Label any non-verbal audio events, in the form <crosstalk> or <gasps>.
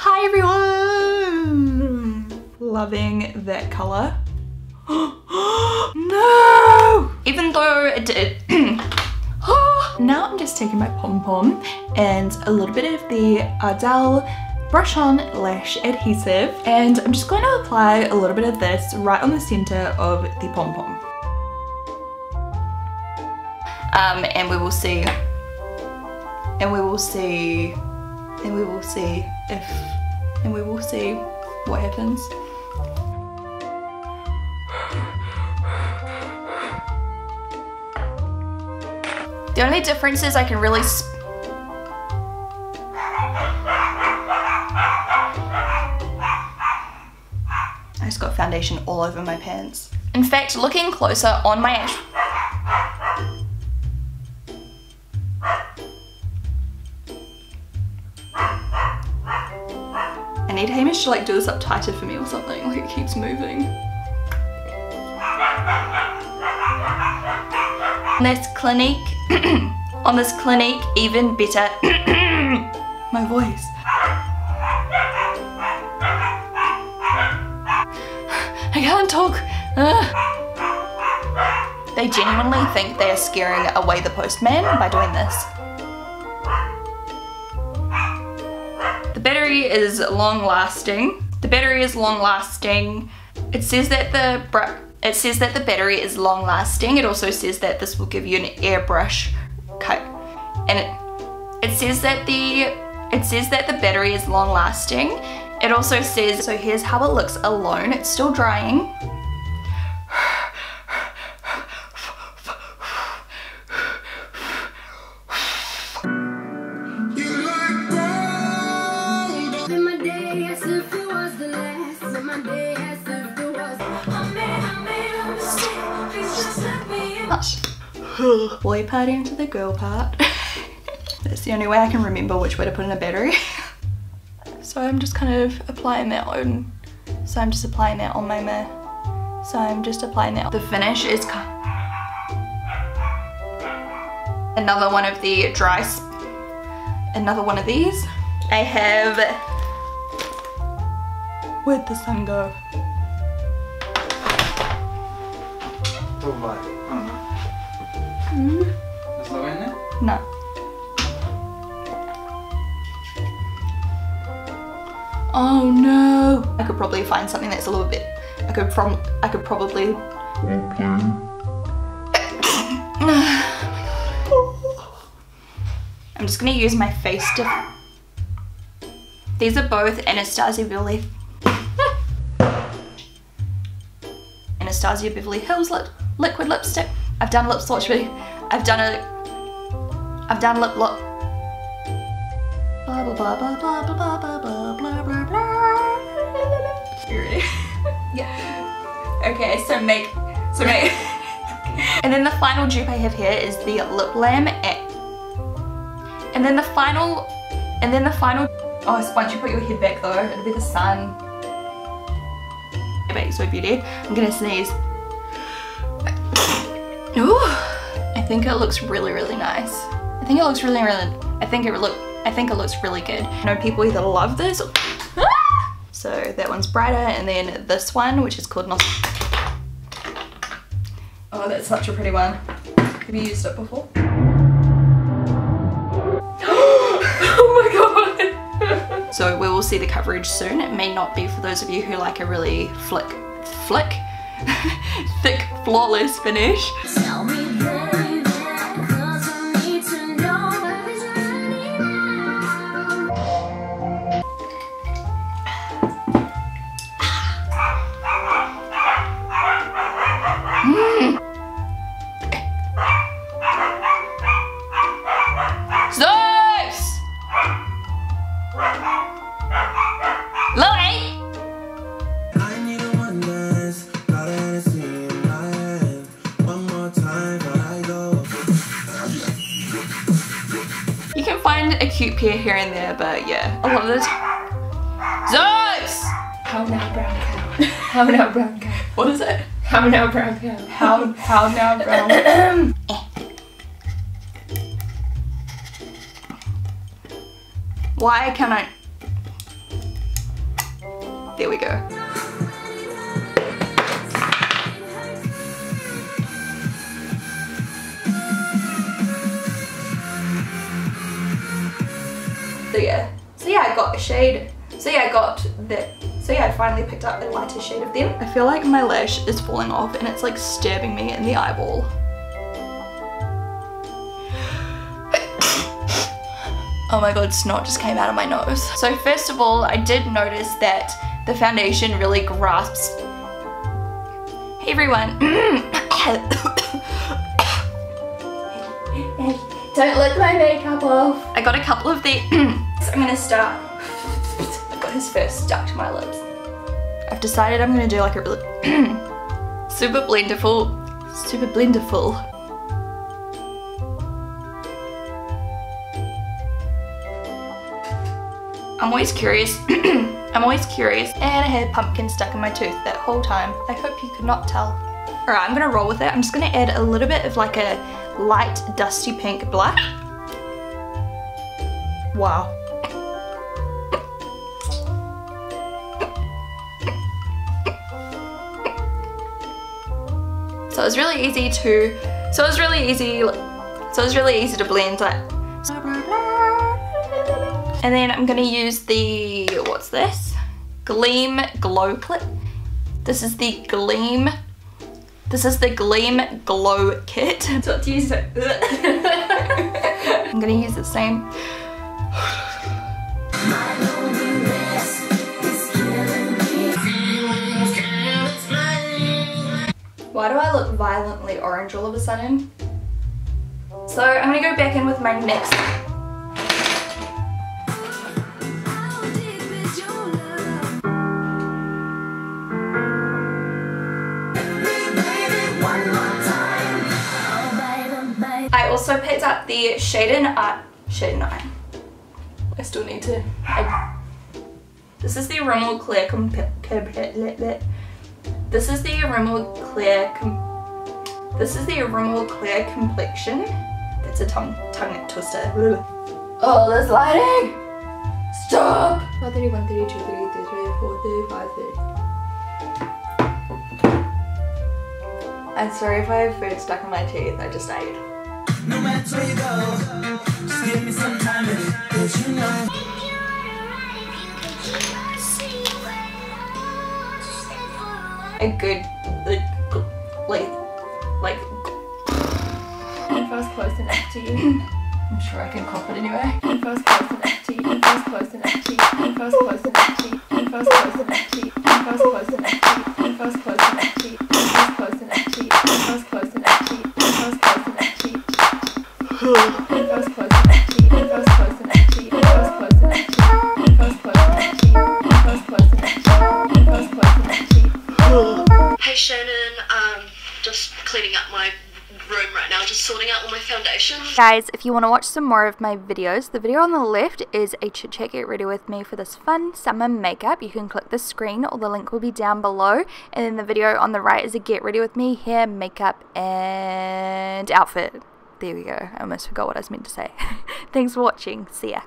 Hi everyone! Loving that colour. <gasps> no! Even though it did... <clears throat> now I'm just taking my pom-pom and a little bit of the Ardell brush on lash adhesive and I'm just going to apply a little bit of this right on the center of the pom-pom. Um, and we will see and we will see and we will see if and we will see what happens. The only difference is I can really I just got foundation all over my pants. In fact, looking closer on my actual need Hamish to like do this up tighter for me or something, like it keeps moving. <laughs> <clears throat> On this Clinique, on this Clinique, even better, <clears throat> my voice. <sighs> I can't talk. <sighs> They genuinely think they are scaring away the postman by doing this. The battery is long lasting. The battery is long lasting. It says that the it says that the battery is long lasting. It also says that this will give you an airbrush cut. And it, it says that the it says that the battery is long lasting. It also says, so here's how it looks alone. It's still drying. <sighs> boy part into the girl part. <laughs> That's the only way I can remember which way to put in a battery. <laughs> so I'm just kind of applying that on, so I'm just applying that on my mirror. So I'm just applying that. The finish is another one of the dry, another one of these. I have, where'd the sun go? Oh my. Is that in there? No. Oh no! I could probably find something that's a little bit. I could from. I could probably. <sighs> I'm just gonna use my face to. These are both Anastasia Beverly. <laughs> Anastasia Beverly Hills li liquid lipstick. I've done lip swatch with. I've done a. I've done lip look. Blah blah blah blah blah blah blah blah blah blah blah. You ready? yeah. Okay, so make so make. <laughs> and then the final dupe I have here is the lip lamb. And then the final, and then the final. Oh, so once you put your head back though, it'll be the sun. Wait, so beauty. I'm gonna sneeze. Think it looks really, really nice. I think it looks really, really, I think it look, I think it looks really good. I know people either love this or, <gasps> so that one's brighter and then this one, which is called Nos Oh, that's such a pretty one. Have you used it before? <gasps> oh my god! <laughs> so we will see the coverage soon. It may not be for those of you who like a really flick, flick, <laughs> thick, flawless finish. A cute pair here and there, but yeah, oh, a lot of the time. Zeus! How now, brown cow? How now, brown cow? What is it? How now, brown cow? How, how now, brown cow? <coughs> Eh. Why can I... There we go. So yeah, so yeah, I got a shade. So yeah, I got the. So yeah, I finally picked up a lighter shade of them. I feel like my lash is falling off and it's like stabbing me in the eyeball. <coughs> Oh my god, snot just came out of my nose. So first of all, I did notice that the foundation really grasps. Hey everyone. <coughs> Don't lick my makeup off. I got a couple of the. <coughs> so I'm gonna start. <laughs> I've got his first stuck to my lips. I've decided I'm gonna do like a really <clears throat> super blenderful, super blenderful. I'm always curious. <clears throat> I'm always curious. And I had pumpkin stuck in my tooth that whole time. I hope you could not tell. Alright, I'm gonna roll with it. I'm just gonna add a little bit of like a light dusty pink blush. Wow. So it was really easy to, so it was really easy, so it was really easy to blend like, and then I'm gonna use the, what's this? Gleam Glow Clip. This is the Gleam, this is the Gleam Glow Kit. <laughs> So to use it. <laughs> I'm gonna use the same. Why do I look violently orange all of a sudden? So I'm gonna go back in with my next I also picked up the Shade Art Shade 9. I still need to. I, this is the Rimmel Clear Comp This is the Rimmel Clear This is the Rimmel Clear Complexion. That's a tongue tongue twister. Oh, this lighting! Stop! 131, 32, 33, 34, 35, 30. I'm sorry if I have food stuck in my teeth. I just ate. No A good, like, like, like. If I was close enough to you. I'm sure I can cop it anyway. If I was close enough to you. If I was close enough to you. If I was close enough to you. If I was close enough to you. If I was close enough to you. If I was close enough to you. If I was close enough to you. If I was close enough to you. If I was close enough to you. Guys, if you want to watch some more of my videos, the video on the left is a chit chat get ready with me for this fun summer makeup. You can click the screen or the link will be down below. And then the video on the right is a get ready with me hair, makeup, and outfit. There we go. I almost forgot what I was meant to say. <laughs> Thanks for watching. See ya.